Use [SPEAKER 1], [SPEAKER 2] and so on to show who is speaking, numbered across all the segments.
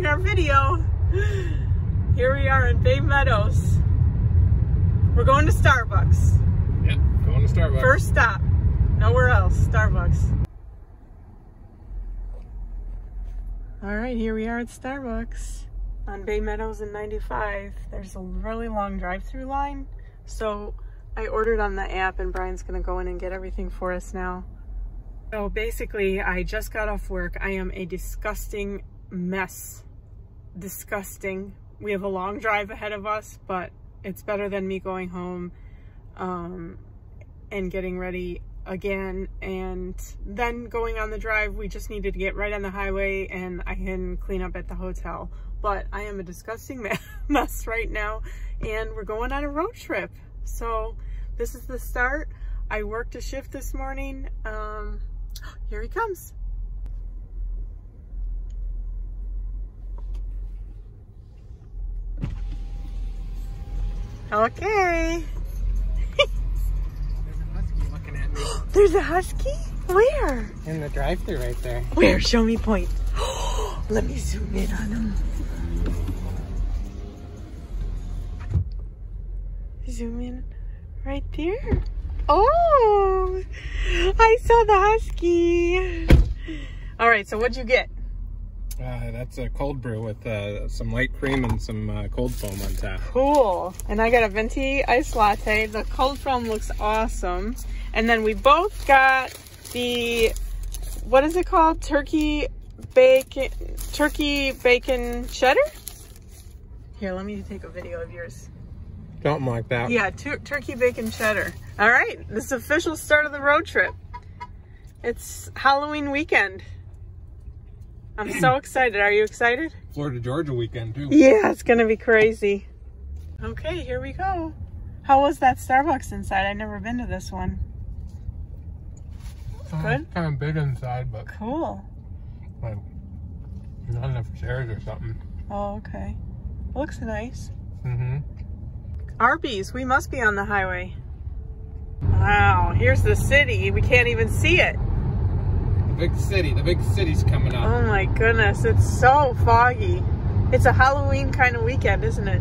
[SPEAKER 1] starting our video. Here we are in Bay Meadows. We're going to Starbucks.
[SPEAKER 2] Yep, going to Starbucks.
[SPEAKER 1] First stop. Nowhere else. Starbucks. All right, here we are at Starbucks on Bay Meadows in 95. There's a really long drive-through line. So I ordered on the app and Brian's gonna go in and get everything for us now. So basically, I just got off work. I am a disgusting mess. Disgusting. We have a long drive ahead of us, but it's better than me going home um, and getting ready again. And then going on the drive we just needed to get right on the highway and I can clean up at the hotel. But I am a disgusting mess right now and we're going on a road trip. So this is the start. I worked a shift this morning um, here he comes okay There's a husky? Looking at me. There's a husky? Where?
[SPEAKER 2] In the drive-thru right there.
[SPEAKER 1] Where? Show me point. Let me zoom in on him. Zoom in right there. Oh, I saw the husky. All right, so what'd you get?
[SPEAKER 2] Uh, that's a cold brew with uh, some light cream and some uh, cold foam on top.
[SPEAKER 1] Cool. And I got a venti iced latte. The cold foam looks awesome. And then we both got the, what is it called? Turkey bacon, turkey bacon cheddar? Here, let me take a video of yours.
[SPEAKER 2] Something like that.
[SPEAKER 1] Yeah, turkey bacon cheddar. All right, this is official start of the road trip. It's Halloween weekend. I'm so excited. Are you excited?
[SPEAKER 2] Florida, Georgia weekend too.
[SPEAKER 1] Yeah, it's gonna be crazy. Okay, here we go. How was that Starbucks inside? I've never been to this one.
[SPEAKER 2] Uh, Good? Kind of big inside, but...
[SPEAKER 1] Cool.
[SPEAKER 2] Like, not enough chairs or something.
[SPEAKER 1] Oh, okay. Looks nice.
[SPEAKER 2] Mm-hmm.
[SPEAKER 1] Arby's, we must be on the highway. Wow, here's the city. We can't even see it.
[SPEAKER 2] The big city. The big city's coming up.
[SPEAKER 1] Oh my goodness, it's so foggy. It's a Halloween kind of weekend, isn't it?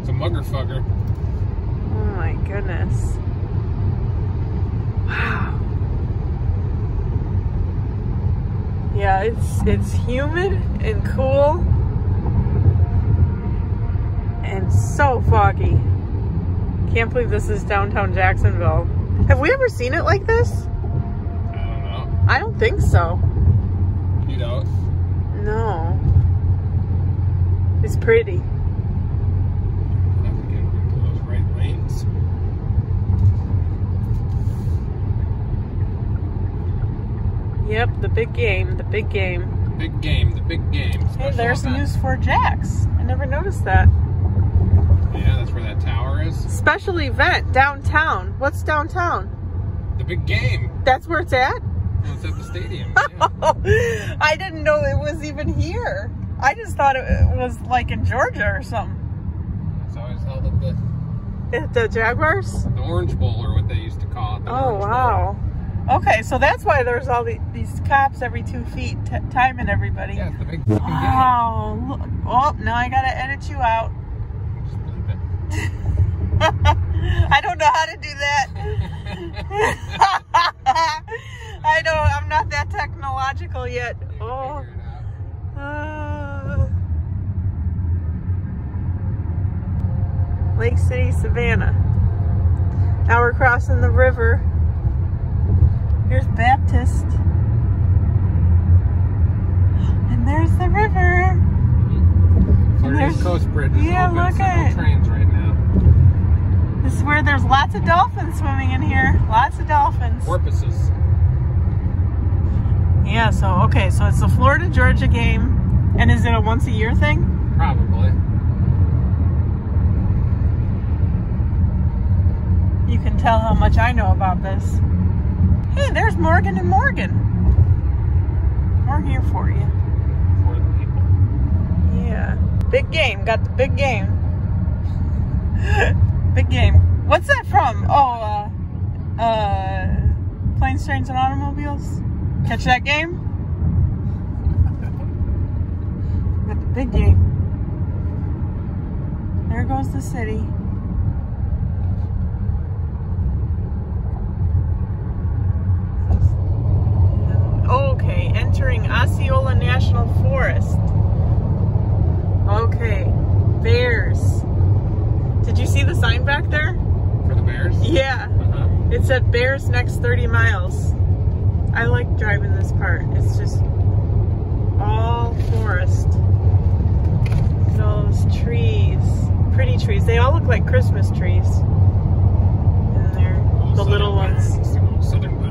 [SPEAKER 2] It's a mugger fugger.
[SPEAKER 1] Oh my goodness. Wow. Yeah, it's it's humid and cool and so foggy. Can't believe this is downtown Jacksonville. Have we ever seen it like this?
[SPEAKER 2] I don't know.
[SPEAKER 1] I don't think so.
[SPEAKER 2] You don't?
[SPEAKER 1] No. It's pretty. Yep, the big game, the big game.
[SPEAKER 2] The big game, the big game.
[SPEAKER 1] Special hey, there's event. News4Jax. I never noticed that.
[SPEAKER 2] Yeah, that's where that tower is.
[SPEAKER 1] Special event downtown. What's downtown?
[SPEAKER 2] The big game.
[SPEAKER 1] That's where it's at?
[SPEAKER 2] Well, it's at the stadium. Yeah.
[SPEAKER 1] I didn't know it was even here. I just thought it was like in Georgia or something.
[SPEAKER 2] It's always held at the...
[SPEAKER 1] At the Jaguars?
[SPEAKER 2] The Orange Bowl, or what they used to call it.
[SPEAKER 1] oh,
[SPEAKER 2] Orange
[SPEAKER 1] wow. Bowl. Okay, so that's why there's all the, these cops every two feet timing everybody.
[SPEAKER 2] Yeah, the big
[SPEAKER 1] Wow. Look, oh, now I gotta edit you out. I don't know how to do that. I don't, I'm not that technological yet. Oh. Uh, Lake City, Savannah. Now we're crossing the river. Here's Baptist. And there's the river.
[SPEAKER 2] Florida Coast Bridge is
[SPEAKER 1] yeah. Look at
[SPEAKER 2] trains right now.
[SPEAKER 1] This is where there's lots of dolphins swimming in here. Lots of dolphins.
[SPEAKER 2] Porpoises.
[SPEAKER 1] Yeah, so, okay, so it's the Florida-Georgia game. And is it a once a year thing?
[SPEAKER 2] Probably.
[SPEAKER 1] You can tell how much I know about this. Hey, there's Morgan and Morgan. We're here for you.
[SPEAKER 2] For the people.
[SPEAKER 1] Yeah. Big game. Got the big game. big game. What's that from? Oh, uh, uh, Planes, Trains, and Automobiles? Catch that game? Big game. There goes the city. Okay, entering Osceola National Forest. Okay, bears. Did you see the sign back there?
[SPEAKER 2] For the bears?
[SPEAKER 1] Yeah,
[SPEAKER 2] Uh-huh.
[SPEAKER 1] it said bears next 30 miles. I like driving this part. It's just all forest. Those trees, pretty trees. They all look like Christmas trees. And they're the little ones.
[SPEAKER 2] Southern.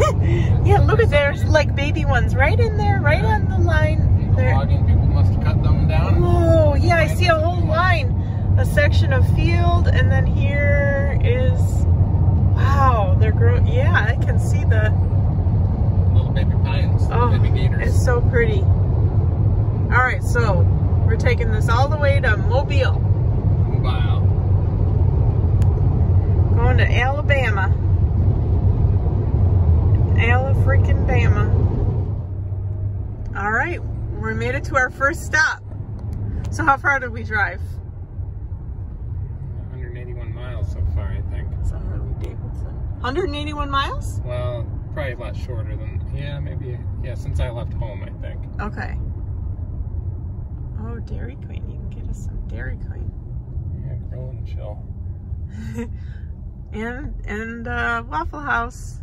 [SPEAKER 1] Yeah, look at there's like baby ones right in there, right on the line. There.
[SPEAKER 2] Logging people must cut them down.
[SPEAKER 1] Oh, yeah, I see a whole line. A section of field, and then here is. Wow, they're growing. Yeah, I can see the.
[SPEAKER 2] Little baby pines,
[SPEAKER 1] Oh,
[SPEAKER 2] baby gators.
[SPEAKER 1] it's so pretty. All right, so we're taking this all the way to Mobile,
[SPEAKER 2] Wow.
[SPEAKER 1] going to Alabama. Ala freaking Bama. All right, we made it to our first stop. So how far did we drive?
[SPEAKER 2] 181 miles so far, I think.
[SPEAKER 1] It's a Harley Davidson. 181 miles?
[SPEAKER 2] Well, probably a lot shorter than, yeah, maybe, yeah, since I left home, I think.
[SPEAKER 1] Okay. Oh, Dairy Queen. You can get us some Dairy Queen.
[SPEAKER 2] Yeah, grill and chill.
[SPEAKER 1] and and uh, Waffle House.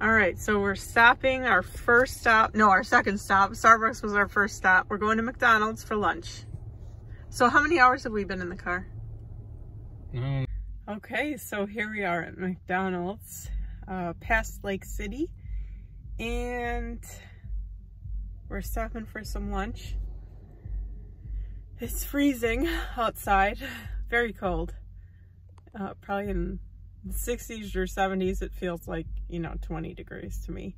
[SPEAKER 1] All right, so we're stopping our first stop. No, our second stop. Starbucks was our first stop. We're going to McDonald's for lunch. So how many hours have we been in the car?
[SPEAKER 2] No,
[SPEAKER 1] Okay, so here we are at McDonald's, uh, past Lake City, and we're stopping for some lunch. It's freezing outside, very cold. Uh, probably in the 60s or 70s, it feels like, you know, 20 degrees to me.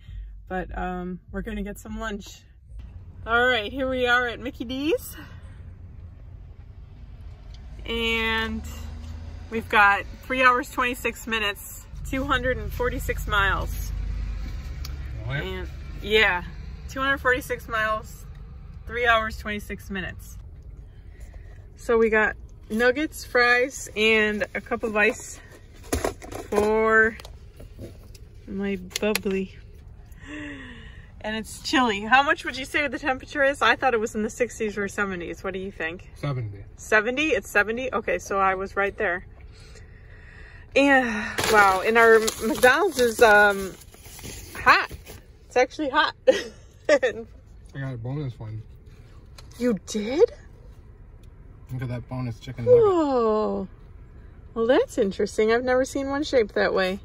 [SPEAKER 1] But um, we're gonna get some lunch. All right, here we are at Mickey D's. And We've got three hours, 26 minutes, 246 miles. And yeah, 246 miles, three hours, 26 minutes. So we got nuggets, fries, and a cup of ice for my bubbly. And it's chilly. How much would you say the temperature is? I thought it was in the 60s or 70s. What do you think?
[SPEAKER 2] 70.
[SPEAKER 1] 70? It's 70? Okay, so I was right there. And wow, and our McDonald's is um hot. It's actually hot.
[SPEAKER 2] I got a bonus one.
[SPEAKER 1] you did?
[SPEAKER 2] Look at that bonus chicken nugget.
[SPEAKER 1] Oh. Well, that's interesting. I've never seen one shaped that way.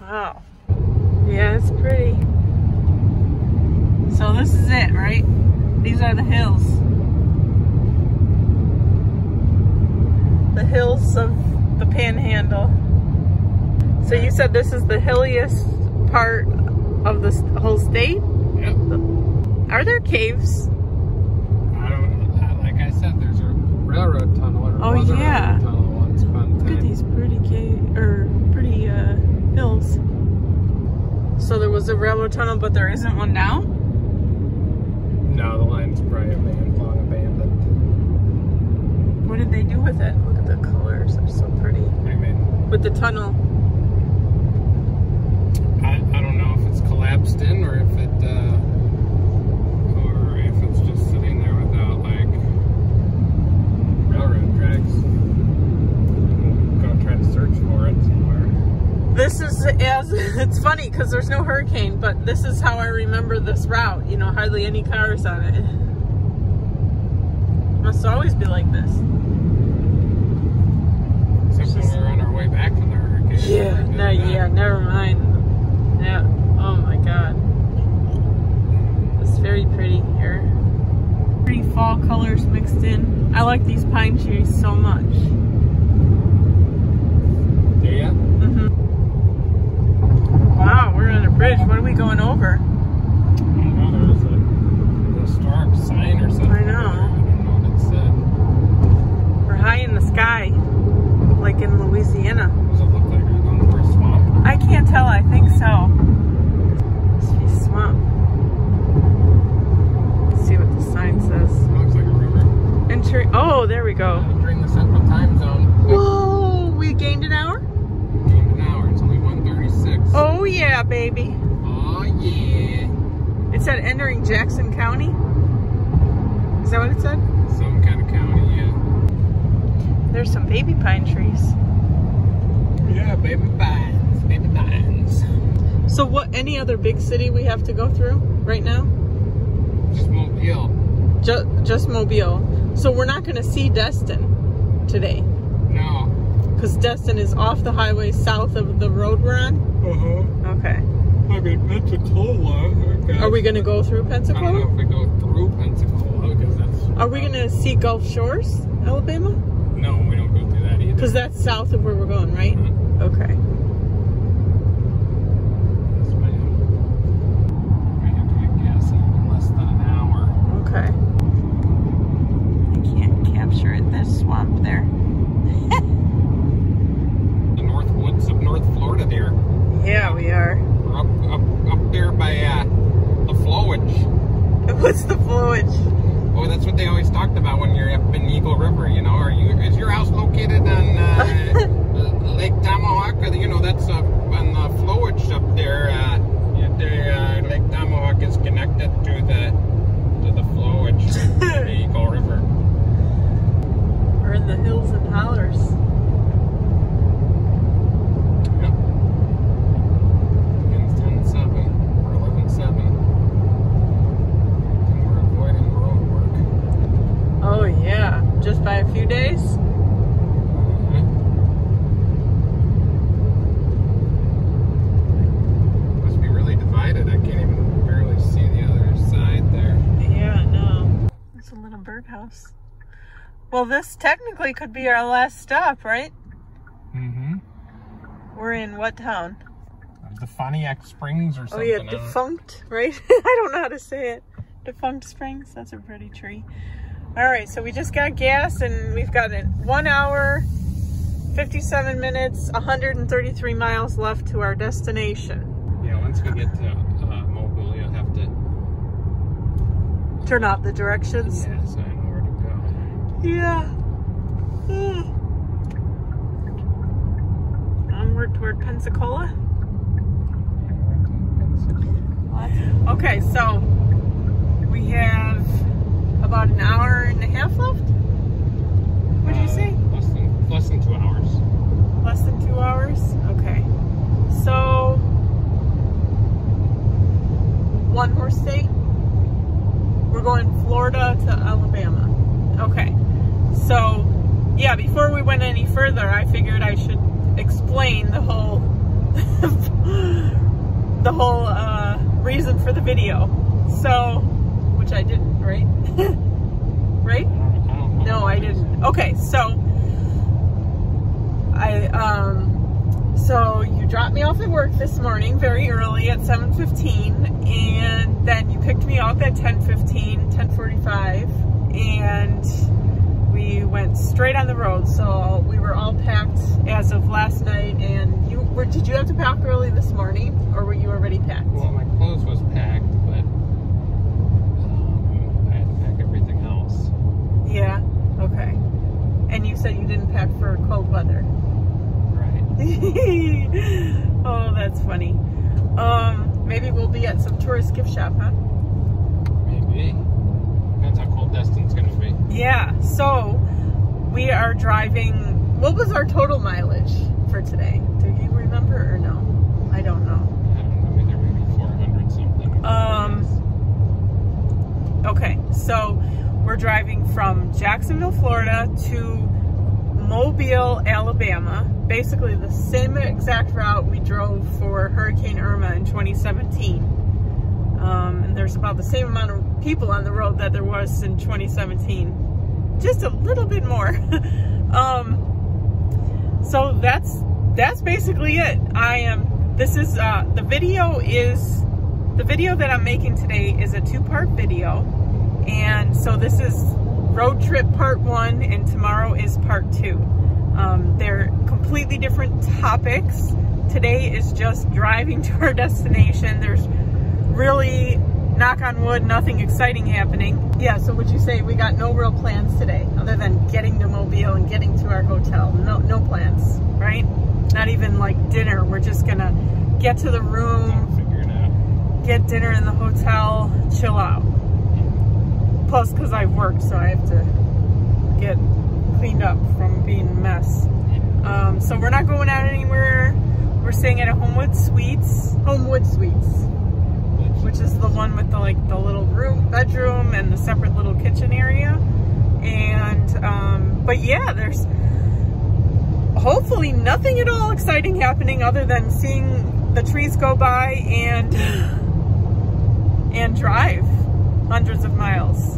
[SPEAKER 1] Wow. Yeah, it's pretty. So this is it, right? These are the hills. The hills of the panhandle. So you said this is the hilliest part of the whole state?
[SPEAKER 2] Yep.
[SPEAKER 1] Are there caves?
[SPEAKER 2] I don't know. Like I said, there's a railroad tunnel. Or
[SPEAKER 1] Oh, yeah.
[SPEAKER 2] tunnel once upon
[SPEAKER 1] Look at these pretty cave or pretty uh, hills. So there was a railroad tunnel, but there isn't one now.
[SPEAKER 2] No, the line's probably abandoned, long abandoned.
[SPEAKER 1] What did they do with it? Look at the colors; they're so pretty.
[SPEAKER 2] I mean,
[SPEAKER 1] With the tunnel,
[SPEAKER 2] I, I don't know if it's collapsed in or if it, uh, or if it's just sitting there without like railroad tracks. Go try to search for it somewhere.
[SPEAKER 1] this is as it's funny because there's no hurricane, but this is how I remember this route. You know, hardly any cars on it. Must always be like this.
[SPEAKER 2] Except when we were on our way back from the hurricane.
[SPEAKER 1] Yeah, no, yeah, never mind. Yeah, oh my god. It's very pretty here. Pretty fall colors mixed in. I like these pine trees so much.
[SPEAKER 2] Yeah.
[SPEAKER 1] hmm Wow, we're on a bridge. What are we going over?
[SPEAKER 2] I don't know, there was a, a can't tell,
[SPEAKER 1] I
[SPEAKER 2] think so. Must swamp.
[SPEAKER 1] Let's see what the sign
[SPEAKER 2] says. It looks like a
[SPEAKER 1] river. Entering, oh, there we go.
[SPEAKER 2] Entering the central time zone.
[SPEAKER 1] Whoa, we gained an hour?
[SPEAKER 2] Gained an hour, it's only 136.
[SPEAKER 1] Oh yeah, baby.
[SPEAKER 2] Oh yeah.
[SPEAKER 1] It said entering Jackson County? Is that what it said?
[SPEAKER 2] Some kind of county, yeah.
[SPEAKER 1] There's some baby pine trees.
[SPEAKER 2] Yeah, baby pine pines. Baby pines.
[SPEAKER 1] So what, any other big city we have to go through right now?
[SPEAKER 2] Just Mobile.
[SPEAKER 1] Just, just Mobile. So we're not going to see Destin today.
[SPEAKER 2] No.
[SPEAKER 1] Because Destin is off the highway south of the road we're on.
[SPEAKER 2] Uh-huh.
[SPEAKER 1] Okay.
[SPEAKER 2] I mean, Pensacola. Guess.
[SPEAKER 1] Are we going to go through Pensacola?
[SPEAKER 2] I don't know if we go through Pensacola, because that's...
[SPEAKER 1] Are we going to see Gulf Shores, Alabama?
[SPEAKER 2] No, we don't go through that either.
[SPEAKER 1] Because that's south of where we're going, right?
[SPEAKER 2] Uh-huh.
[SPEAKER 1] Okay.
[SPEAKER 2] Yes, ma'am. We have to get gas in less than an hour.
[SPEAKER 1] Okay. I can't capture it, this swamp there.
[SPEAKER 2] The north woods of North Florida there.
[SPEAKER 1] Yeah, we are.
[SPEAKER 2] We're up, up, up there by uh, the flowage.
[SPEAKER 1] What's the flowage?
[SPEAKER 2] Oh, that's what they always talked about when you're up in Eagle River. You know, are you is your house located on uh, Lake Tomahawk? Or, you know, that's uh, on the flowage up there. Uh, yeah, the, uh, Lake Tomahawk is connected to the to the flowage, the Eagle River.
[SPEAKER 1] We're in the hills and hollers.
[SPEAKER 2] Yep. Begins 10 7 or 11 7. And we're avoiding road work.
[SPEAKER 1] Oh yeah, just by a few days?
[SPEAKER 2] Must be really divided. I can't even barely see the other side there.
[SPEAKER 1] Yeah, no. It's a little birdhouse. Well, technically could be our last stop, right?
[SPEAKER 2] Mm-hmm.
[SPEAKER 1] We're in what town?
[SPEAKER 2] DeFuniak Springs or something. Oh yeah,
[SPEAKER 1] defunct, right? I don't know how to say it. Defunct Springs. That's a pretty tree. All right, so we just got gas and we've got it one hour, 57 minutes, 133 miles left to our destination.
[SPEAKER 2] Yeah, once we get to uh, Mobile, you'll have to.
[SPEAKER 1] Turn off the directions.
[SPEAKER 2] Yeah, so I know where to go.
[SPEAKER 1] Yeah. Hmm. Onward toward Pensacola. Okay, so we have 10.15 and then you picked me up at 10.15, 10.45 and we went straight on the road. So we were all packed as of last night and you were, did you have to pack early this morning or were you already packed?
[SPEAKER 2] Well, my clothes was packed, but um, I had to pack everything else.
[SPEAKER 1] Yeah, okay. And you said you didn't pack for cold weather.
[SPEAKER 2] Right.
[SPEAKER 1] oh, that's funny. Be at some tourist gift shop, huh?
[SPEAKER 2] Maybe. Depends how cold Destin's gonna be.
[SPEAKER 1] Yeah. So we are driving. What was our total mileage for today? Do you remember or no? I don't know.
[SPEAKER 2] I don't know either. Maybe 400 something.
[SPEAKER 1] Um, Okay, so we're driving from Jacksonville, Florida to Mobile, Alabama. Basically the same exact route we drove for Hurricane Irma in 2017. Um, and there's about the same amount of people on the road that there was in 2017. Just a little bit more. um, so that's that's basically it. I am. This is uh, the video is the video that I'm making today is a two-part video, and so this is road trip part one, and tomorrow is part two. Um, they're completely different topics. Today is just driving to our destination. There's really knock on wood, nothing exciting happening. Yeah, so would you say we got no real plans today other than getting to Mobile and getting to our hotel? No, no plans, right? Not even like dinner. We're just gonna get to the room,
[SPEAKER 2] Figure it out.
[SPEAKER 1] get dinner in the hotel, chill out. Plus, because I've worked, so I have to get cleaned up from being a mess. Um, so we're not going out anywhere. We're staying at a Homewood Suites. Homewood Suites, which is the one with the like the little room, bedroom, and the separate little kitchen area. And um, but yeah, there's hopefully nothing at all exciting happening other than seeing the trees go by and and drive hundreds of miles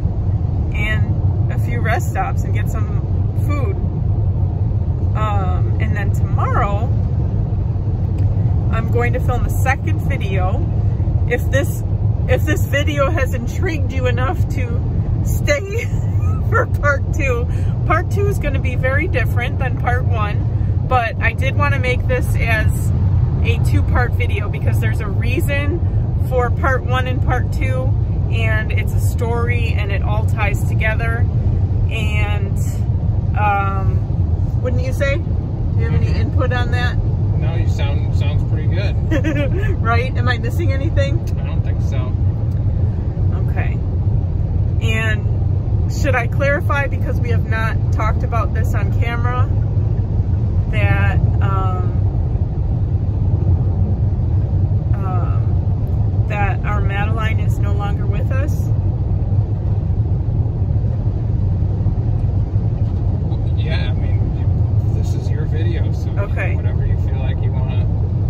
[SPEAKER 1] and a few rest stops and get some food. Um, and then tomorrow, I'm going to film a second video. If this if this video has intrigued you enough to stay for part two, part two is going to be very different than part one. But I did want to make this as a two-part video because there's a reason for part one and part two, and it's a story and it all ties together. And um, wouldn't you say? Do you have any input on that?
[SPEAKER 2] No, you sound sounds pretty good.
[SPEAKER 1] right? Am I missing anything?
[SPEAKER 2] I don't think so.
[SPEAKER 1] Okay. And should I clarify, because we have not talked about this on camera, that um, um, that our Madeline is no longer with us?
[SPEAKER 2] Yeah, I mean, this is your video, so
[SPEAKER 1] Okay.
[SPEAKER 2] whatever you feel like you want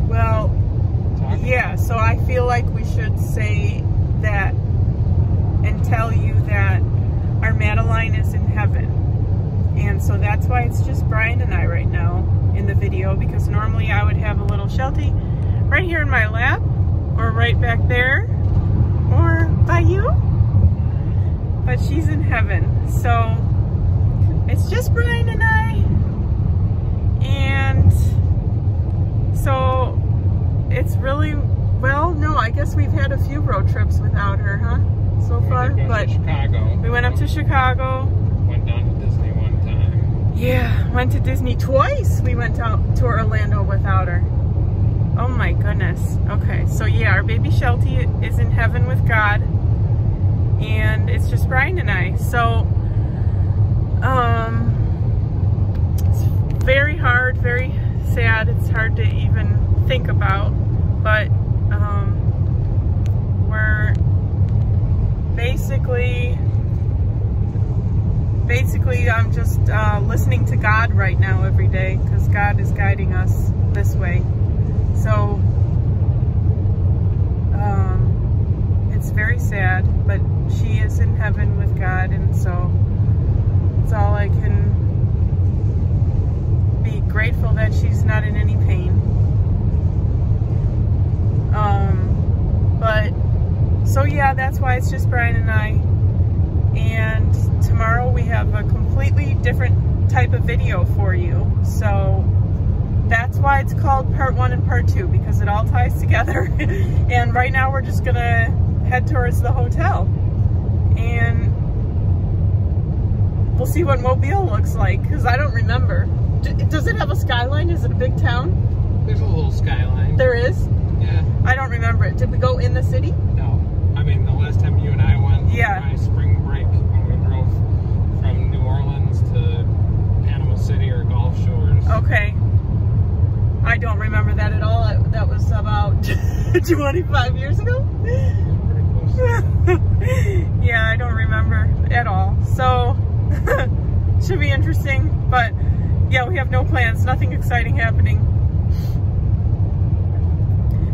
[SPEAKER 1] Well,
[SPEAKER 2] to talk
[SPEAKER 1] Yeah, so I feel like we should say that and tell you that our Madeline is in heaven. And so that's why it's just Brian and I right now in the video because normally I would have a little Sheltie right here in my lap or right back there or by you. But she's in heaven. So it's just Brian and I. And so it's really well no i guess we've had a few road trips without her huh so far but we went up to chicago
[SPEAKER 2] Went down to Disney one time.
[SPEAKER 1] yeah went to disney twice we went out to orlando without her oh my goodness. Okay so yeah our baby sheltie is in heaven with god and it's just brian and i. So um it's very hard very sad. It's hard to even think about but um, we're basically basically I'm just uh, listening to God right now every day because God is guiding us this way so um, it's very sad but she is in heaven with God and so it's all I can be grateful that she's not in any pain um, but so yeah, that's why it's just Brian and I. And tomorrow we have a completely different type of video for you. So that's why it's called part one and part two because it all ties together. and right now we're just gonna head towards the hotel. And we'll see what Mobile looks like because I don't remember. D- Does it have a skyline? Is it a big town?
[SPEAKER 2] There's a little skyline.
[SPEAKER 1] There is.
[SPEAKER 2] Yeah.
[SPEAKER 1] I don't remember it. Did we go in the city?
[SPEAKER 2] No. I mean, the last time you and I went,
[SPEAKER 1] Yeah.
[SPEAKER 2] my spring break, when we drove from New Orleans to Panama City or Gulf Shores.
[SPEAKER 1] Okay. I don't remember that at all. That was about 25 years ago.
[SPEAKER 2] Pretty close to that.
[SPEAKER 1] yeah, I don't remember at all. So, should be interesting. But, yeah, we have no plans. Nothing exciting happening.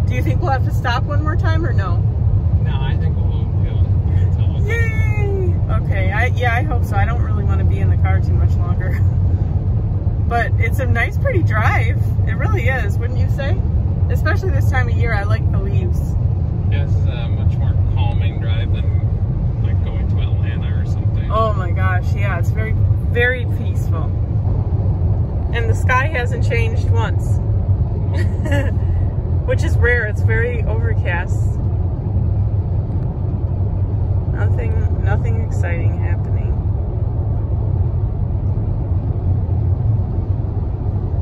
[SPEAKER 1] Do you think we'll have to stop one more time or no?
[SPEAKER 2] No, I think we'll be able to tell us.
[SPEAKER 1] Yay! Okay, I, yeah, I hope so. I don't really want to be in the car too much longer. But it's a nice, pretty drive. It really is, wouldn't you say? Especially this time of year, I like the leaves.
[SPEAKER 2] Yeah, this a much more calming drive than like going to Atlanta or something.
[SPEAKER 1] Oh my gosh, yeah, it's very, very peaceful. And the sky hasn't changed once, which is rare. It's very overcast. Nothing, nothing exciting happening.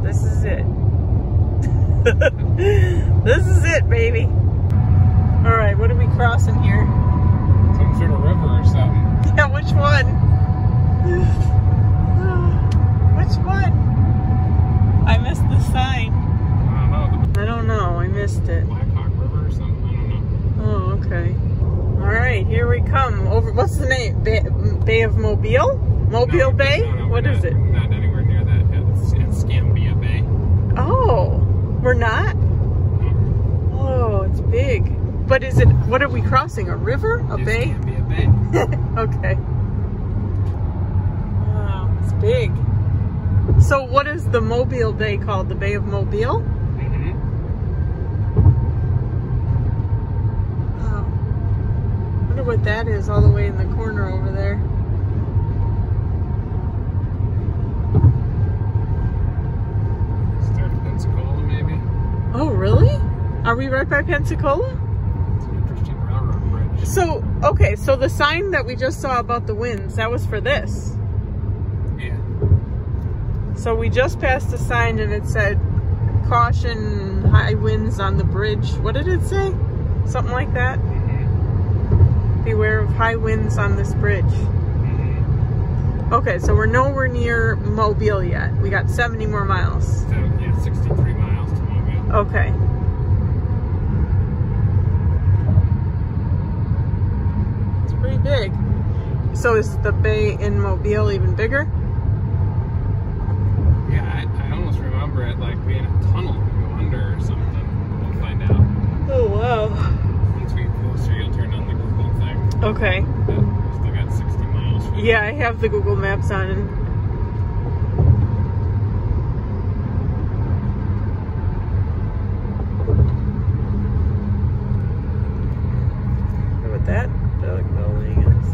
[SPEAKER 1] This is it. this is it, baby. All right, what are we crossing here?
[SPEAKER 2] Some sort of river or something.
[SPEAKER 1] Yeah, which one? which one? I missed the sign.
[SPEAKER 2] I don't know.
[SPEAKER 1] I don't know. I missed it.
[SPEAKER 2] Blackhawk River or something. I don't know.
[SPEAKER 1] Oh, okay. All right, here we come. Over. What's the name? Bay, Bay of Mobile? Mobile
[SPEAKER 2] No,
[SPEAKER 1] Bay?
[SPEAKER 2] no, no,
[SPEAKER 1] what
[SPEAKER 2] not-
[SPEAKER 1] it?
[SPEAKER 2] Not anywhere near that. It's, it's Escambia Bay.
[SPEAKER 1] Oh, we're not. Oh, it's big. But is it? What are we crossing? A river? A
[SPEAKER 2] It's
[SPEAKER 1] bay?
[SPEAKER 2] Escambia Bay.
[SPEAKER 1] okay. Wow, it's big. So, what is the Mobile Bay called? The Bay of Mobile?
[SPEAKER 2] Mm-hmm.
[SPEAKER 1] Wow. Wonder what that is all the way in the corner over there.
[SPEAKER 2] Start of Pensacola, maybe.
[SPEAKER 1] Oh, really? Are we right by Pensacola?
[SPEAKER 2] It's an interesting railroad bridge.
[SPEAKER 1] So, okay, so the sign that we just saw about the winds, that was for this.
[SPEAKER 2] Yeah.
[SPEAKER 1] So we just passed a sign and it said, caution, high winds on the bridge. What did it say? Something like that?
[SPEAKER 2] Mm-hmm.
[SPEAKER 1] Beware of high winds on this bridge.
[SPEAKER 2] Mm-hmm.
[SPEAKER 1] Okay, so we're nowhere near Mobile yet. We got 70 more miles.
[SPEAKER 2] So, yeah, 63 miles to Mobile.
[SPEAKER 1] Okay. It's pretty big. So is the bay in Mobile even bigger?
[SPEAKER 2] Yeah, I, I almost remember it like being a tunnel to go under or something. We'll find out.
[SPEAKER 1] Oh, wow.
[SPEAKER 2] Once we get closer, you'll turn on the Google thing.
[SPEAKER 1] Okay.
[SPEAKER 2] But we still got 60 miles. for
[SPEAKER 1] Yeah, I have the Google Maps on. And Wonder what that big building is.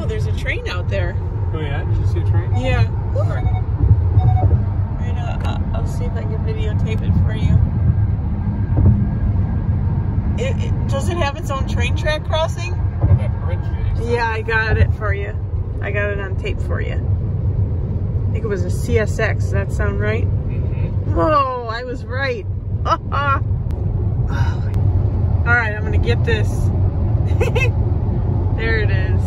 [SPEAKER 1] Oh, there's a train out there.
[SPEAKER 2] Oh, yeah? Did you see a train?
[SPEAKER 1] Yeah.
[SPEAKER 2] Where?
[SPEAKER 1] Right, uh, uh, I'll see if I can videotape it for you. It, it, does it have its own train track crossing?
[SPEAKER 2] Oh, that bridge is.
[SPEAKER 1] Yeah, I got it for you. I got it on tape for you. I think it was a CSX. Does that sound right?
[SPEAKER 2] Mm-hmm.
[SPEAKER 1] Whoa, I was right. All right, I'm gonna get this. there it is.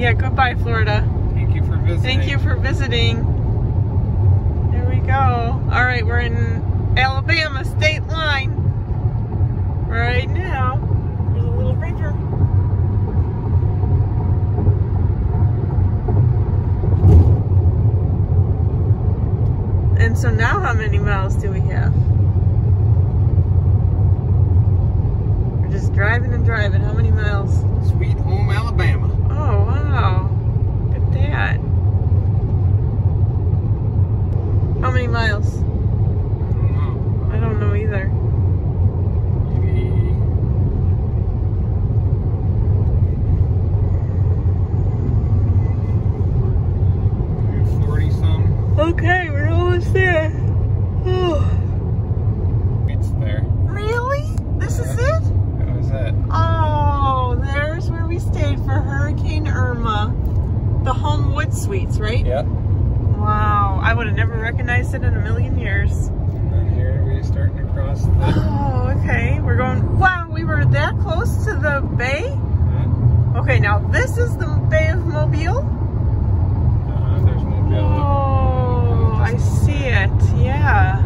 [SPEAKER 1] Yeah, goodbye, Florida.
[SPEAKER 2] Thank you for visiting.
[SPEAKER 1] Thank you for visiting. There we go. All right, we're in Alabama state line right now. There's a little river. And so now how many miles do we have? We're just driving and driving. How many miles?
[SPEAKER 2] Sweet home Alabama.
[SPEAKER 1] Oh, wow. Look at that. How many miles?
[SPEAKER 2] I don't know.
[SPEAKER 1] I don't know either.
[SPEAKER 2] Maybe. maybe 40 some.
[SPEAKER 1] Okay, almost there. Oh,
[SPEAKER 2] It's there.
[SPEAKER 1] really? This is it?
[SPEAKER 2] That was it.
[SPEAKER 1] Oh, there's where we stayed for Hurricane Irma. The Homewood Suites, right?
[SPEAKER 2] Yep.
[SPEAKER 1] Wow, I would have never recognized it in a million years.
[SPEAKER 2] And here we're starting to cross the.
[SPEAKER 1] Oh, okay. We're going, wow, we were that close to the bay? Okay, now this is the Bay of Mobile?
[SPEAKER 2] Uh-huh, there's Mobile.
[SPEAKER 1] Oh, I see it. Yeah.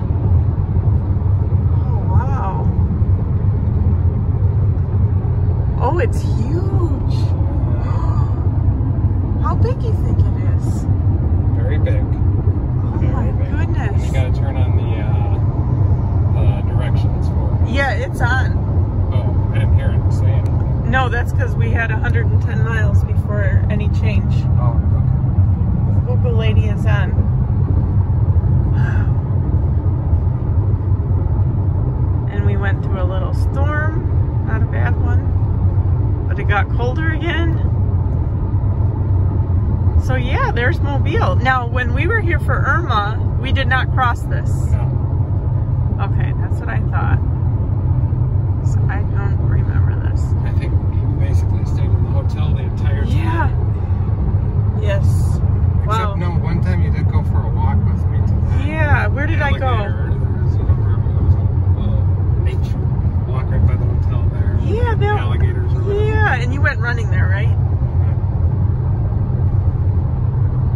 [SPEAKER 1] Oh, wow. Oh, it's huge. How big do you think it is?
[SPEAKER 2] Very big.
[SPEAKER 1] Oh
[SPEAKER 2] Very
[SPEAKER 1] my
[SPEAKER 2] big.
[SPEAKER 1] goodness.
[SPEAKER 2] You gotta turn on the uh, uh, directions for it.
[SPEAKER 1] Yeah, it's on.
[SPEAKER 2] Oh, I didn't hear it saying.
[SPEAKER 1] No, that's because we had 110 miles before any change.
[SPEAKER 2] Oh,
[SPEAKER 1] Google lady is on. And we went through a little storm. Not a bad one. But it got colder again. So yeah, there's Mobile. Now, when we were here for Irma, we did not cross this.
[SPEAKER 2] No.
[SPEAKER 1] Okay, that's what I thought. So I don't remember this.
[SPEAKER 2] I think you basically stayed in the hotel the entire time.
[SPEAKER 1] Yeah. Yes.
[SPEAKER 2] Except
[SPEAKER 1] Wow.
[SPEAKER 2] no, one time you did go for a walk with me to that.
[SPEAKER 1] Yeah, where did I go?
[SPEAKER 2] alligator. There was a, there was a little nature walk right by the hotel there.
[SPEAKER 1] Yeah, that-
[SPEAKER 2] Alligators or whatever.
[SPEAKER 1] Yeah, and you went running there, right?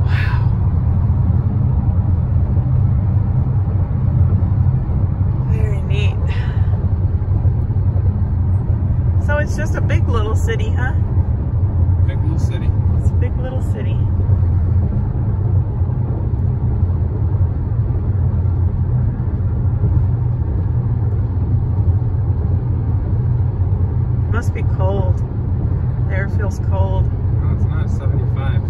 [SPEAKER 1] Wow. Very neat. So it's just a big little city, huh?
[SPEAKER 2] Big little city.
[SPEAKER 1] It's a big little city. Must be cold. The air feels cold.
[SPEAKER 2] No, it's not 75.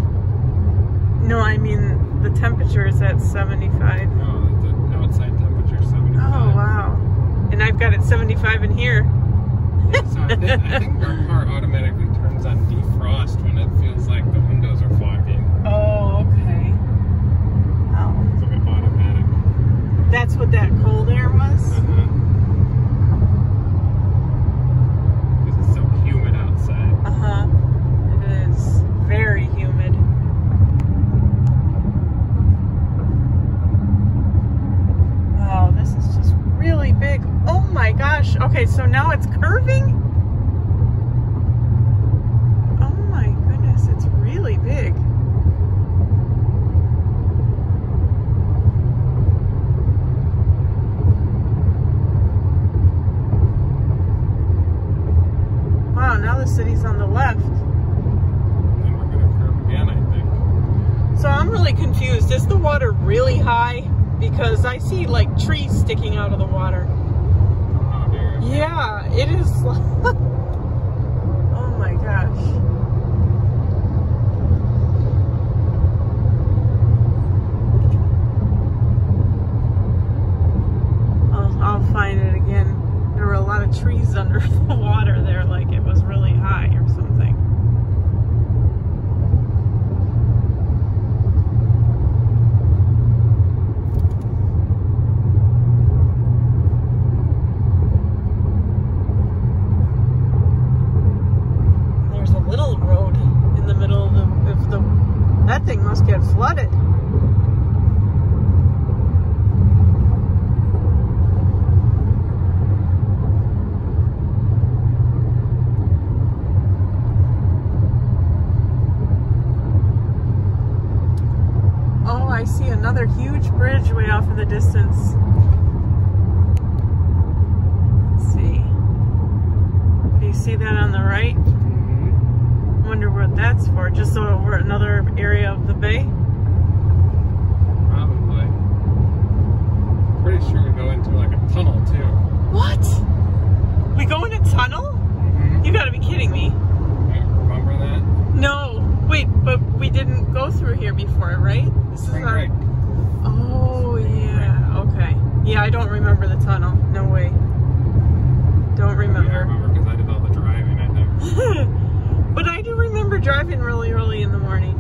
[SPEAKER 1] No, I mean the temperature is at 75.
[SPEAKER 2] No, the, outside temperature is 75.
[SPEAKER 1] Oh, wow. And I've got it 75 in here.
[SPEAKER 2] So I, think, I think our car automatically turns on defrost when it feels like the windows are fogging.
[SPEAKER 1] Oh, okay. Oh.
[SPEAKER 2] It's like automatic.
[SPEAKER 1] That's what that cold air was?
[SPEAKER 2] Uh-huh. Because it's so humid
[SPEAKER 1] Uh. It is very humid. Wow, this is just really big. Oh my gosh. Okay, so now it's curving? Oh my goodness, it's really big. Wow, now the city's on the left.
[SPEAKER 2] And then we're going to curve again, I think.
[SPEAKER 1] So I'm really confused. Is the water really high? Because I see like trees sticking out of the water.
[SPEAKER 2] Oh.
[SPEAKER 1] Yeah, it is. oh my gosh. I'll, I'll find it again. There were a lot of trees under the water there, like it was really high or something. There's a little road in the middle of the, of the that thing must get flooded. Oh, I see another huge bridge way off in the distance. Let's see. Do you see that on the right?
[SPEAKER 2] Mhm.
[SPEAKER 1] Wonder what that's for. Just so we're another area of the bay.
[SPEAKER 2] Probably. Pretty sure we go into like a tunnel too.
[SPEAKER 1] What? We go in a tunnel?
[SPEAKER 2] Mm-hmm.
[SPEAKER 1] You gotta be kidding me.
[SPEAKER 2] Remember that?
[SPEAKER 1] No. Wait, but we didn't go through here before, right? This is
[SPEAKER 2] Spring
[SPEAKER 1] our.
[SPEAKER 2] break.
[SPEAKER 1] Oh yeah. Okay. Yeah, I don't remember the tunnel. No way. Don't
[SPEAKER 2] Yeah, I
[SPEAKER 1] remember.
[SPEAKER 2] remember because I did all the driving, I think.
[SPEAKER 1] but I do remember driving really early in the morning.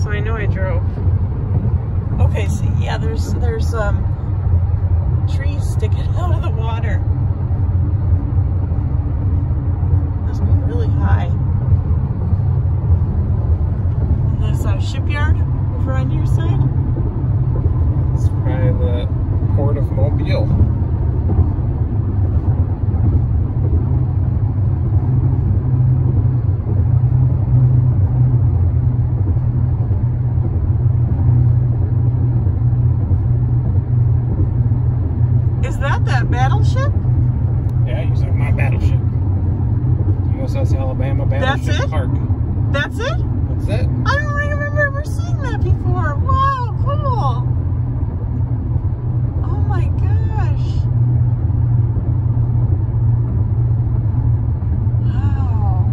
[SPEAKER 1] So I know I drove. Okay, so yeah, there's there's um trees sticking out of the water. Must be really high. And that's a shipyard over on your side?
[SPEAKER 2] It's probably the port of Mobile.
[SPEAKER 1] Is that that battleship?
[SPEAKER 2] Yeah, you said my battleship. USS Alabama
[SPEAKER 1] That's
[SPEAKER 2] Battleship
[SPEAKER 1] it?
[SPEAKER 2] Park.
[SPEAKER 1] That's it?
[SPEAKER 2] That's it.
[SPEAKER 1] I don't remember ever seeing that before. Wow, cool. Oh my gosh. Wow.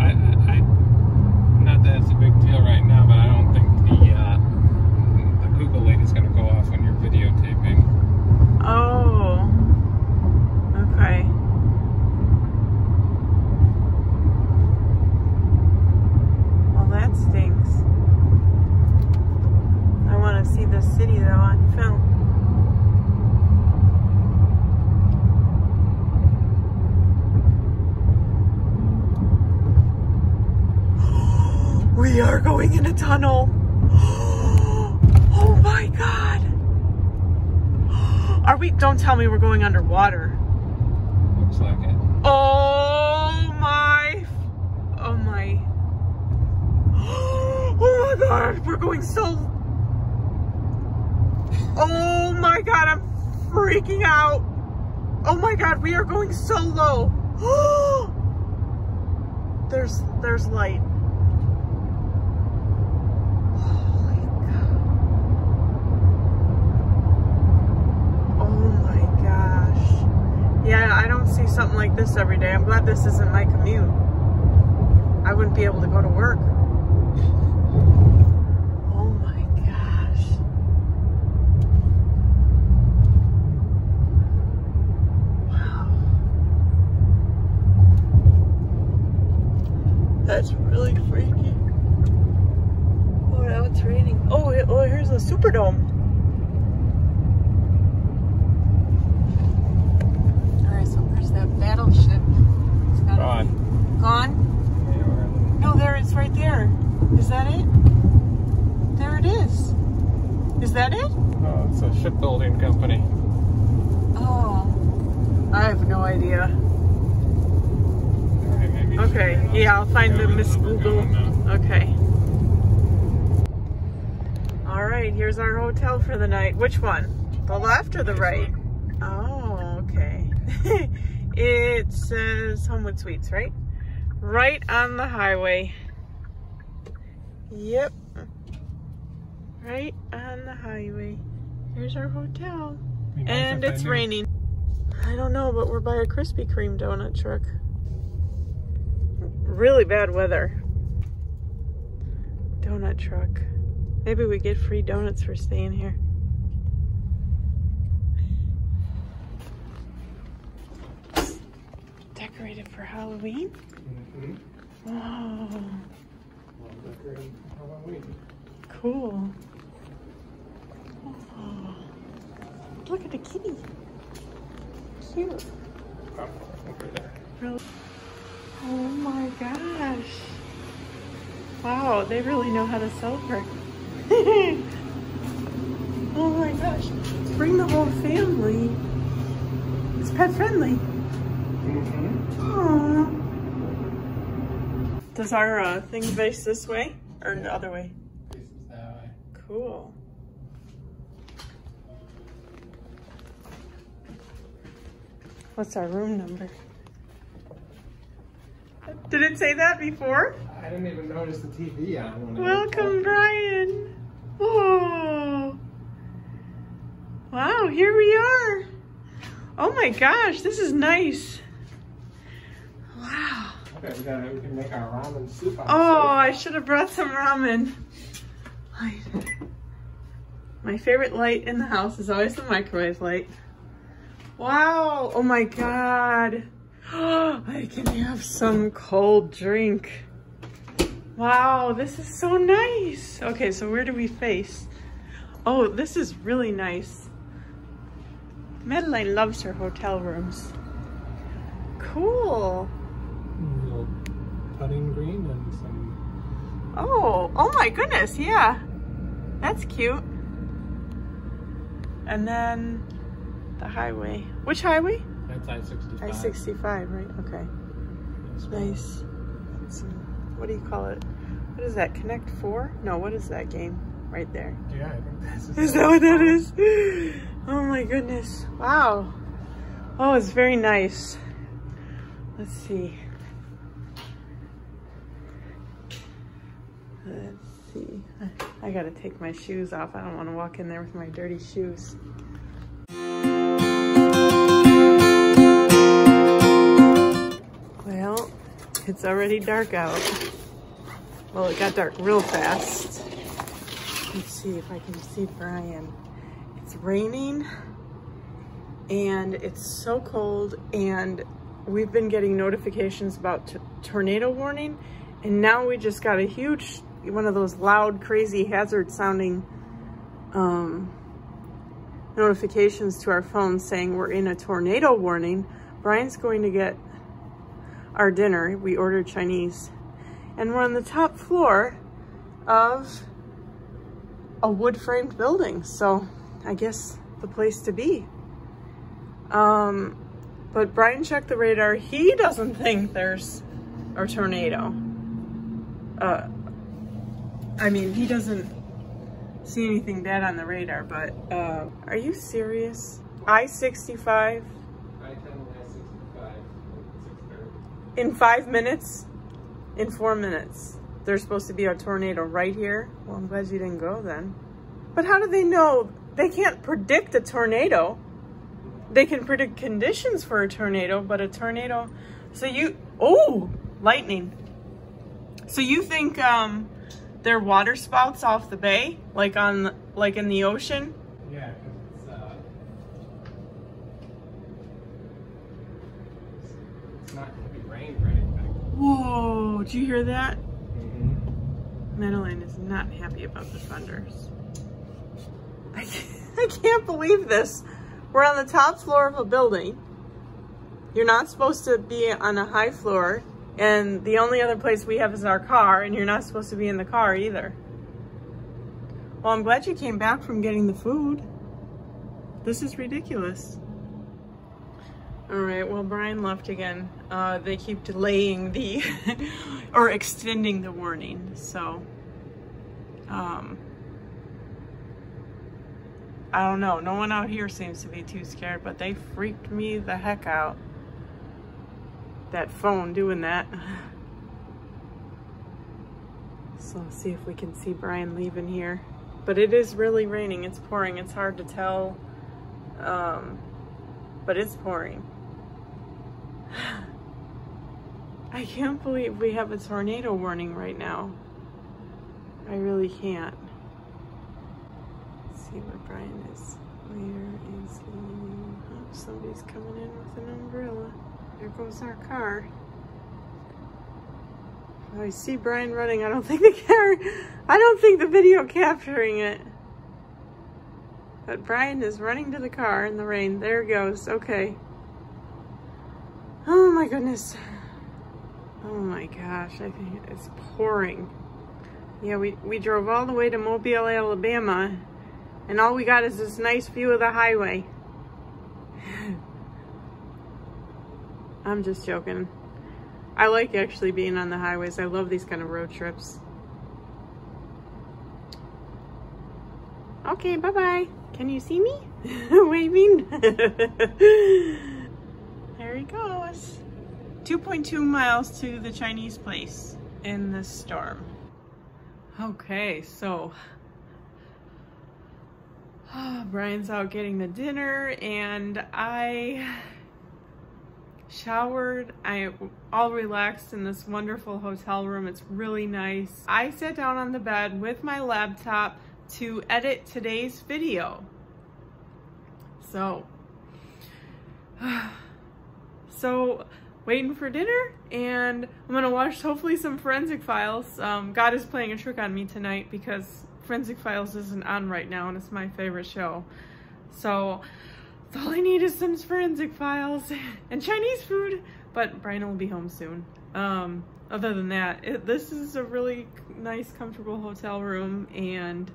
[SPEAKER 2] I, I, not that it's a big deal right now, but I don't think the uh, the Google lady's gonna go off when you're videotaping.
[SPEAKER 1] We are going in a tunnel. Oh my God. Are we, don't tell me we're going underwater.
[SPEAKER 2] Looks like it.
[SPEAKER 1] Oh my, oh my. Oh my God, we're going so, oh my God, I'm freaking out. Oh my God, we are going so low. There's, there's light. Holy God. Oh my gosh. Yeah, I don't see something like this every day. I'm glad this isn't my commute. I wouldn't be able to go to work. Oh my gosh. Wow. That's really freaky. Oh, now it's raining. Oh, it- oh here's a Superdome. Alright, so where's that battleship? It's gotta
[SPEAKER 2] Gone.
[SPEAKER 1] be- Gone? No, there it's right there. Is that it? There it is. Is that it?
[SPEAKER 2] Oh, it's a shipbuilding company.
[SPEAKER 1] Oh. I have no idea. Okay, yeah, I'll find the Miss Google. Okay. All right, here's our hotel for the night. Which one? The left or the right? Oh, okay. it says Homewood Suites, right? Right on the highway. Yep. Right on the highway. Here's our hotel. And it's raining. I don't know, but we're by a Krispy Kreme donut truck. Really bad weather. Donut truck. Maybe we get free donuts for staying here. Decorated for Halloween?
[SPEAKER 2] Decorated for Halloween.
[SPEAKER 1] cool. Oh, look at the kitty. Cute.
[SPEAKER 2] Oh, over there.
[SPEAKER 1] Really? Oh my gosh. Wow, they really know how to celebrate. oh my gosh. Bring the whole family. It's pet friendly.
[SPEAKER 2] Mm-hmm.
[SPEAKER 1] Aww. Does our uh, thing face this way or the other way?
[SPEAKER 2] Way.
[SPEAKER 1] Cool. What's our room number? Did it say that before?
[SPEAKER 2] I didn't even notice the TV on.
[SPEAKER 1] Welcome. Brian. Oh. Wow, here we are. Oh my gosh, this is nice. Wow.
[SPEAKER 2] Okay, we, gotta, we can make our ramen soup
[SPEAKER 1] Oh, I should have brought some ramen. Light. My favorite light in the house is always the microwave light. Wow. Oh my God. I can have some cold drink. Wow, this is so nice. Okay, so where do we face? Oh, this is really nice. Madeline loves her hotel rooms. Cool.
[SPEAKER 2] Putting green and some.
[SPEAKER 1] Oh, oh my goodness, yeah. That's cute. And then the highway. Which highway?
[SPEAKER 2] That's I sixty five.
[SPEAKER 1] I-65, right? Okay. Nice. Some, uh, what do you call it? What is that? Connect 4? No, what is that game? Right there.
[SPEAKER 2] Yeah, I think this is.
[SPEAKER 1] Is that what that is? Oh my goodness. Wow. Oh, it's very nice. Let's see. Let's see. I gotta take my shoes off. I don't want to walk in there with my dirty shoes. Well, it's already dark out. Well, it got dark real fast. Let's see if I can see Brian. It's raining and it's so cold and we've been getting notifications about tornado warning and now we just got a huge one of those loud crazy hazard sounding um, notifications to our phones saying we're in a tornado warning. Brian's going to get our dinner. We ordered Chinese and we're on the top floor of a wood framed building. So I guess the place to be. Um, but Brian checked the radar. He doesn't think there's a tornado. Uh, I mean, he doesn't see anything bad on the radar, but uh, are you serious? I-65 in five minutes? In four minutes. There's supposed to be a tornado right here. Well, I'm glad you didn't go then. But how do they know? They can't predict a tornado. They can predict conditions for a tornado, but a tornado, so you, oh, lightning. So you think um, they're water spouts off the bay, like on, like in the ocean?
[SPEAKER 2] Yeah, it's, uh, it's not heavy rain anything.
[SPEAKER 1] Whoa, did you hear that?
[SPEAKER 2] Mm-hmm.
[SPEAKER 1] Madeline is not happy about the thunders. I can't, I can't believe this. We're on the top floor of a building. You're not supposed to be on a high floor. And the only other place we have is our car. And you're not supposed to be in the car either. Well, I'm glad you came back from getting the food. This is ridiculous. All right, well, Brian left again. Uh, they keep delaying the, or extending the warning, so, um, I don't know. No one out here seems to be too scared, but they freaked me the heck out. That phone doing that. So let's see if we can see Brian leaving here. But it is really raining. It's pouring. It's hard to tell. Um, but it's pouring. I can't believe we have a tornado warning right now. I really can't. Let's see where Brian is. Where is he? Oh, somebody's coming in with an umbrella. There goes our car. Oh, I see Brian running. I don't think the car, I don't think the video capturing it. But Brian is running to the car in the rain. There it goes. Okay. Oh my goodness. Oh my gosh, I think it's pouring. Yeah, we, we drove all the way to Mobile, Alabama, and all we got is this nice view of the highway. I'm just joking. I like actually being on the highways. I love these kind of road trips. Okay, bye-bye. Can you see me? Waving? there he goes. 2.2 miles to the Chinese place in the storm. Okay, so Brian's out getting the dinner and I showered. I all relaxed in this wonderful hotel room. It's really nice. I sat down on the bed with my laptop to edit today's video. So, so waiting for dinner and I'm gonna watch hopefully some Forensic Files. Um, God is playing a trick on me tonight because Forensic Files isn't on right now and it's my favorite show. So all I need is some Forensic Files and Chinese food, but Brian will be home soon. Um, other than that, it, this is a really nice, comfortable hotel room and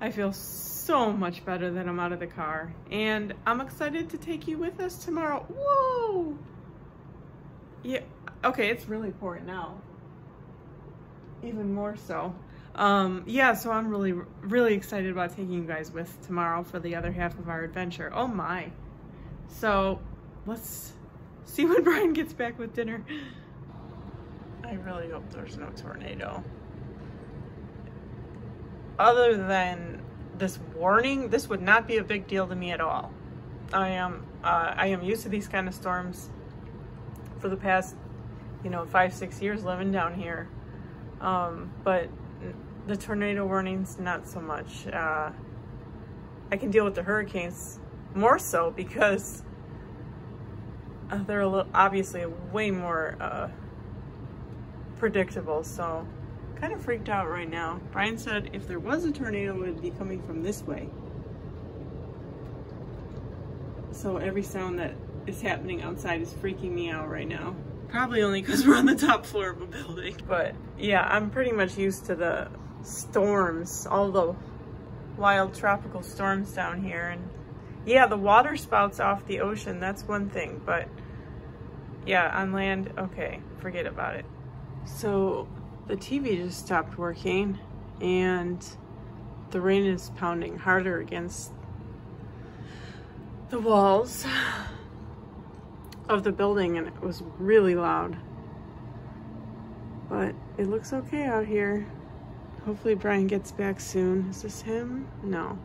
[SPEAKER 1] I feel so much better that I'm out of the car. And I'm excited to take you with us tomorrow. Whoa! Yeah, okay, it's really pouring now. Even more so. Um, yeah, so I'm really, really excited about taking you guys with tomorrow for the other half of our adventure. Oh my. So, let's see when Brian gets back with dinner. I really hope there's no tornado. Other than this warning, this would not be a big deal to me at all. I am, uh, I am used to these kind of storms for the past, you know, five, six years living down here. Um, but the tornado warnings, not so much. Uh, I can deal with the hurricanes more so because uh, they're a little, obviously way more uh, predictable. So kind of freaked out right now. Brian said if there was a tornado, it would be coming from this way. So every sound that is happening outside is freaking me out right now. Probably only because we're on the top floor of a building. But yeah, I'm pretty much used to the storms, all the wild tropical storms down here. And yeah, the water spouts off the ocean. That's one thing, but yeah, on land, okay, forget about it. So the TV just stopped working and the rain is pounding harder against the walls of the building and it was really loud. But it looks okay out here. Hopefully Brian gets back soon. Is this him? No.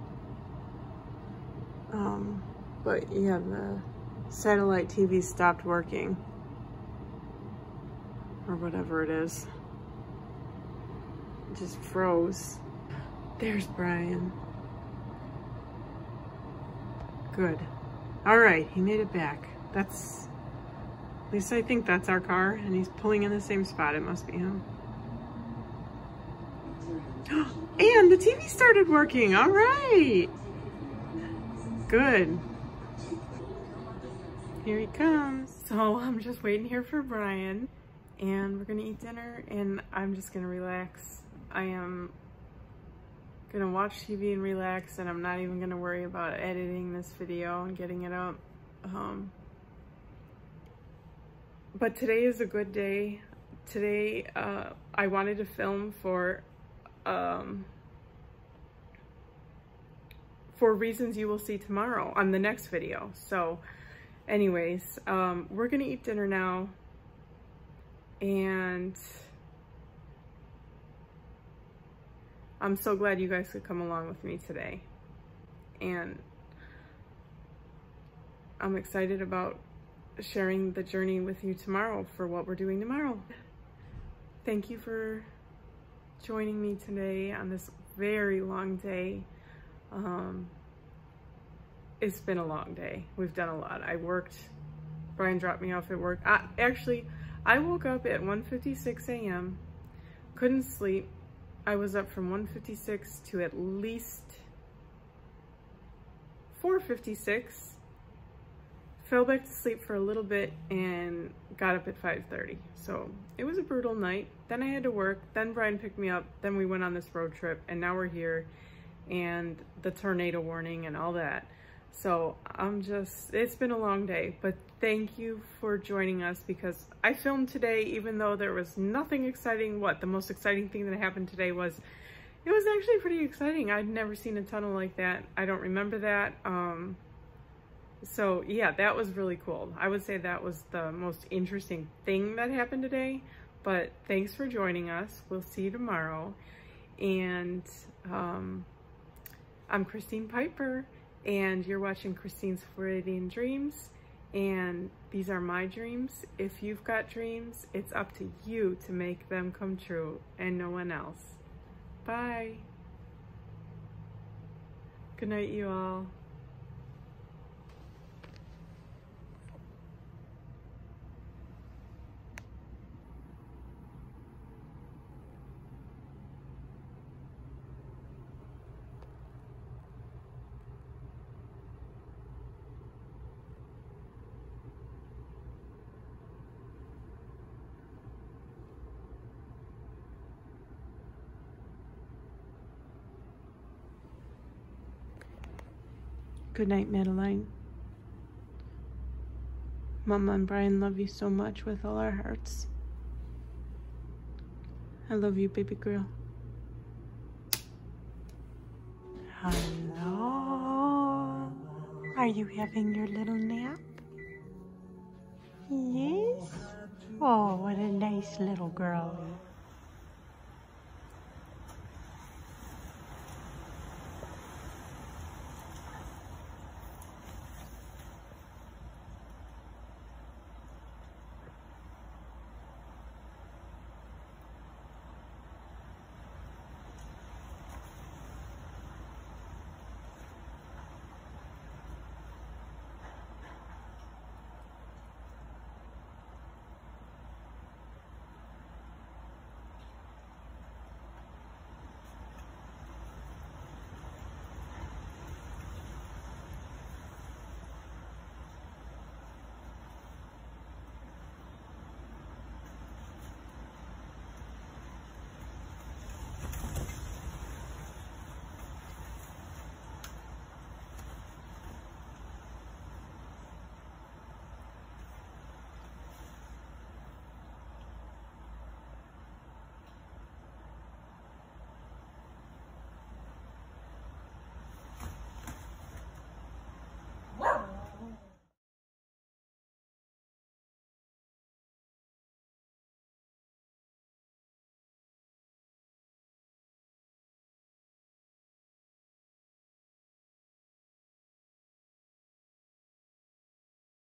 [SPEAKER 1] Um, but yeah, the satellite TV stopped working or whatever it is. It just froze. There's Brian. Good. All right, he made it back. That's, at least I think that's our car, and he's pulling in the same spot. It must be him. And the TV started working. All right. Good. Here he comes. So I'm just waiting here for Brian and we're gonna eat dinner and I'm just gonna relax. I am gonna watch TV and relax and I'm not even gonna worry about editing this video and getting it up. Um, but today is a good day. Today uh, I wanted to film for um, for reasons you will see tomorrow on the next video. So anyways, um, we're gonna eat dinner now and I'm so glad you guys could come along with me today. And I'm excited about sharing the journey with you tomorrow for what we're doing tomorrow. Thank you for joining me today on this very long day. Um, it's been a long day. We've done a lot. I worked, Brian dropped me off at work. I, actually, I woke up at 1.56 a.m., couldn't sleep. I was up from 1.56 to at least 4.56, fell back to sleep for a little bit and got up at 5.30. So it was a brutal night. Then I had to work, then Brian picked me up, then we went on this road trip and now we're here and the tornado warning and all that. So I'm just, it's been a long day, but thank you for joining us because I filmed today even though there was nothing exciting. What, the most exciting thing that happened today was, it was actually pretty exciting. I'd never seen a tunnel like that. I don't remember that. Um, so yeah, that was really cool. I would say that was the most interesting thing that happened today, but thanks for joining us. We'll see you tomorrow. And um, I'm Christine Pieper and you're watching Christine's Floridian Dreams and these are my dreams. If you've got dreams, it's up to you to make them come true and no one else. Bye. Good night, you all. Good night, Madeline. Mama and Brian love you so much with all our hearts. I love you, baby girl. Hello? Are you having your little nap? Yes? Oh, what a nice little girl.